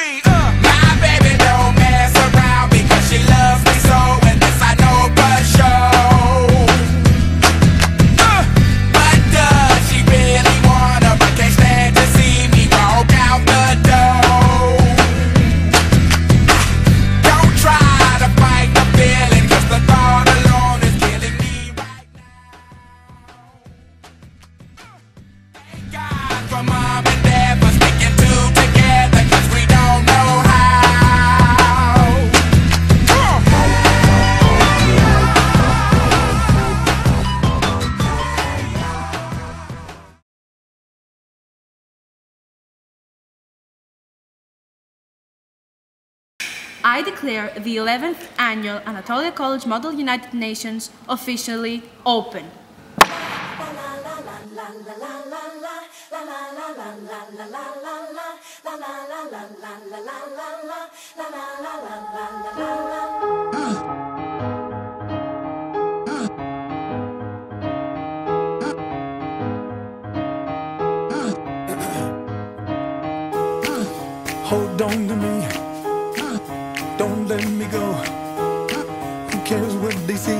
three. I declare the 11th annual Anatolia College Model United Nations officially open. Hold on to me. They see?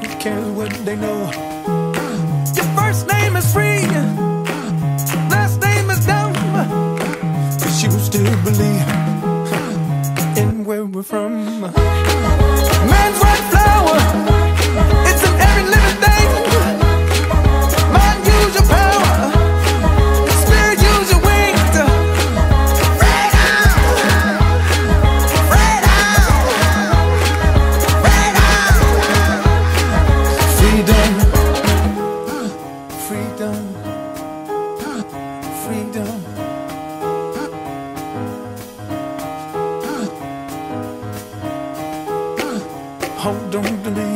Who cares what they know? Your first name is free. Last name is dumb. But you still believe in where we're from. Man's white Freedom, freedom, freedom. Hold on to me,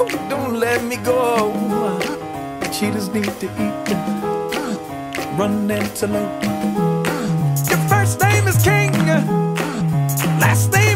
oh, don't let me go. Cheetahs need to eat, run antelope. Your first name is King, last name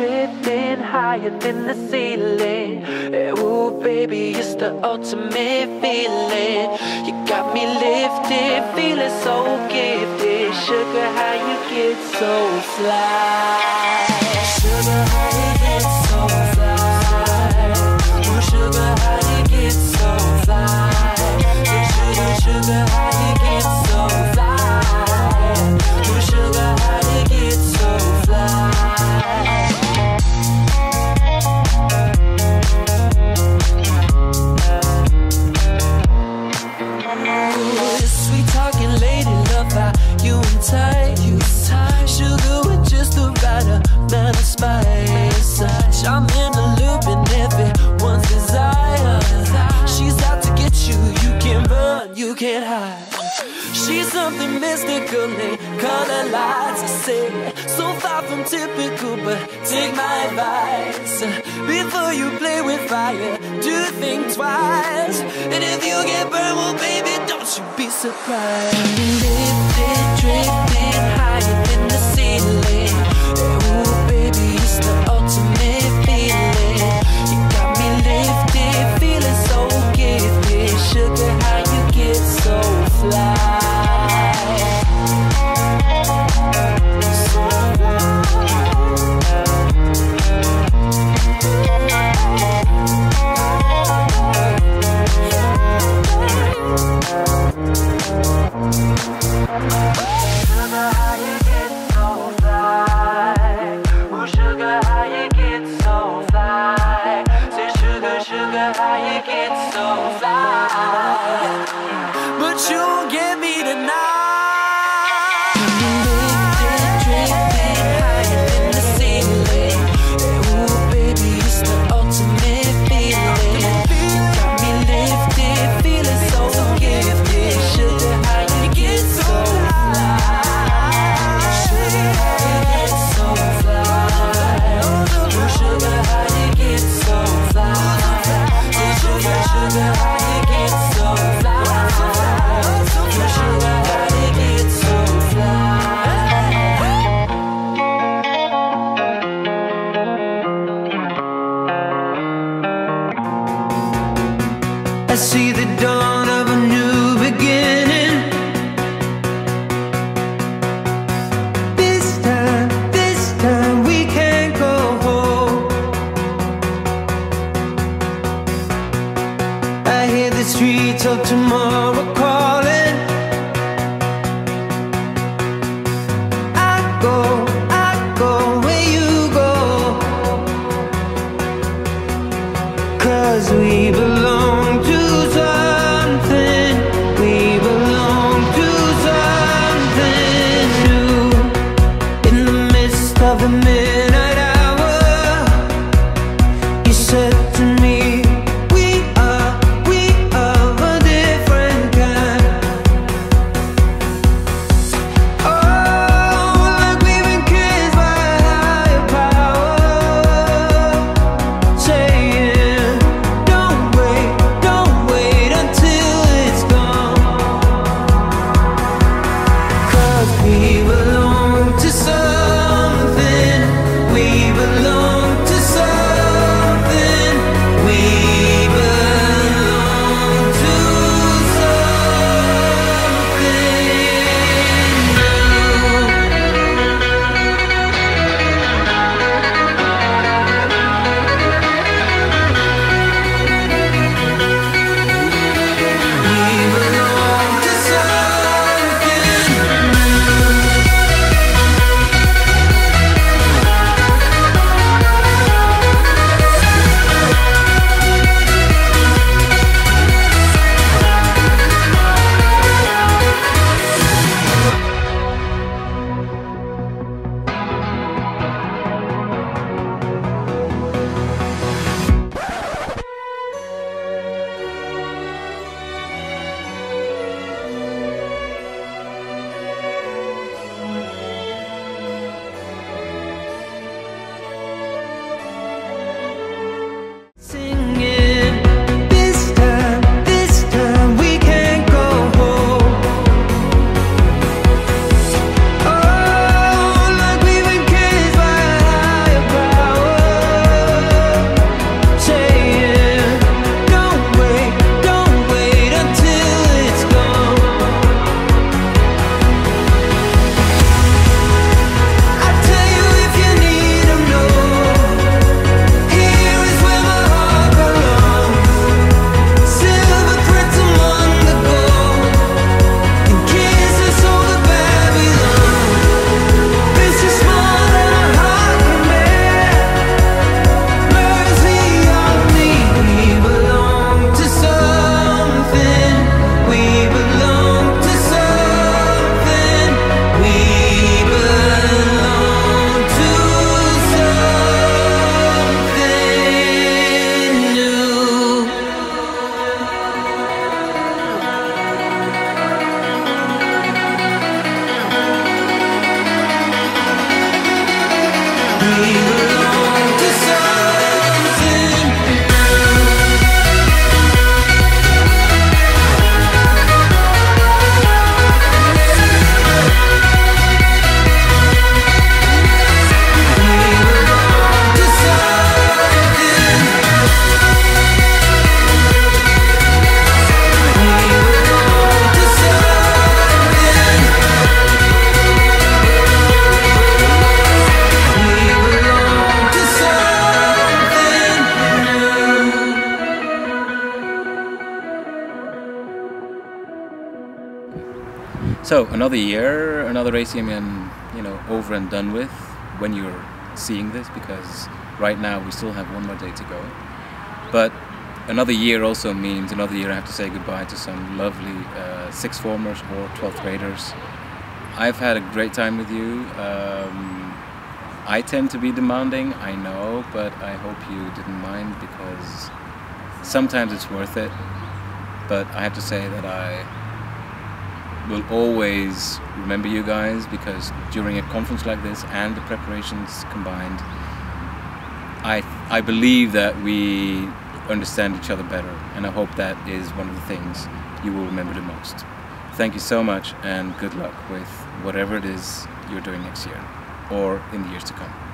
drifting higher than the ceiling. Eh, Ooh, baby, it's the ultimate feeling. You got me lifted, feeling so gifted. Sugar, how you get so fly? Color lights. I say, so far from typical, but take my advice. Before you play with fire, do think twice. And if you get burned, well, baby, don't you be surprised. Lifted, drifting till tomorrow. be. So another year, another ACMUN, you know, over and done with. When you're seeing this, because right now we still have one more day to go. But another year also means another year I have to say goodbye to some lovely uh, sixth formers or 12th graders. I've had a great time with you. Um, I tend to be demanding, I know, but I hope you didn't mind because sometimes it's worth it. But I have to say that I will always remember you guys because during a conference like this and the preparations combined, I I believe that we understand each other better, and I hope that is one of the things you will remember the most. Thank you so much, and good luck with whatever it is you're doing next year or in the years to come.